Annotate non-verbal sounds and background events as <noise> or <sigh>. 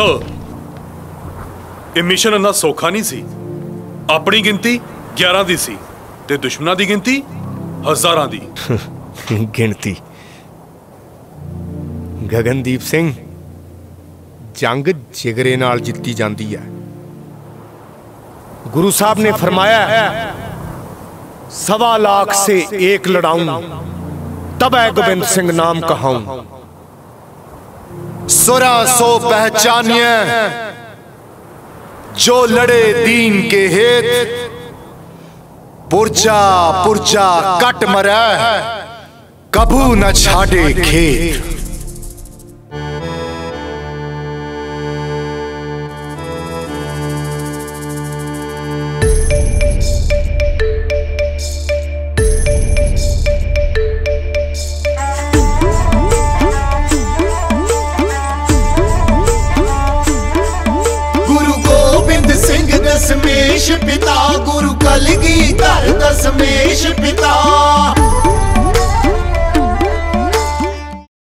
sir ਇਹ mission ਨਾ ਸੌਖਾ ਨਹੀਂ ਸੀ ਆਪਣੀ ਗਿਣਤੀ 11 ਦੀ ਸੀ ਤੇ ਦੁਸ਼ਮਣਾਂ ਦੀ ਗਿਣਤੀ ਹਜ਼ਾਰਾਂ ਦੀ <laughs> ਗਿਣਤੀ ਗਗਨਦੀਪ ਸਿੰਘ ਜੰਗ ਜਿਗਰੇ ਨਾਲ ਜਿੱਤੀ ਜਾਂਦੀ ਹੈ ਗੁਰੂ ਸਾਹਿਬ ਨੇ ਫਰਮਾਇਆ ਸਵਾ ਲੱਖ ਸੇ ਇੱਕ ਲੜਾਉਂ ਤਬ तब ਗੋਬਿੰਦ ਸਿੰਘ ਨਾਮ नाम सुरा सो पहचानिए जो लड़े दीन के हेत पुरजा पुरजा कट मर कबू न छाड़े खेत príncipe da